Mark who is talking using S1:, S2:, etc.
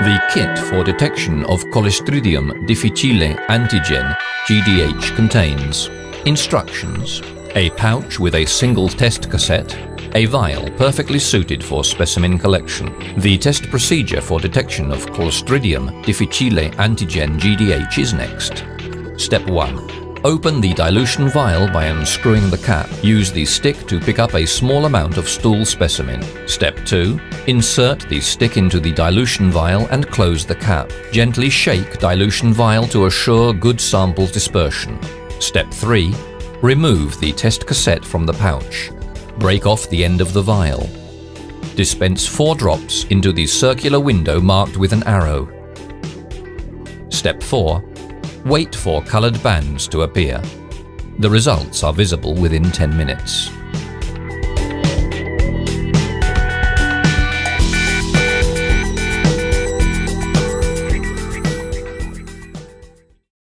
S1: The kit for detection of Clostridium difficile antigen GDH contains instructions, a pouch with a single test cassette, a vial perfectly suited for specimen collection. The test procedure for detection of Clostridium difficile antigen GDH is next. Step 1. Open the dilution vial by unscrewing the cap. Use the stick to pick up a small amount of stool specimen. Step 2. Insert the stick into the dilution vial and close the cap. Gently shake dilution vial to assure good sample dispersion. Step 3. Remove the test cassette from the pouch. Break off the end of the vial. Dispense 4 drops into the circular window marked with an arrow. Step 4. Wait for coloured bands to appear. The results are visible within 10 minutes.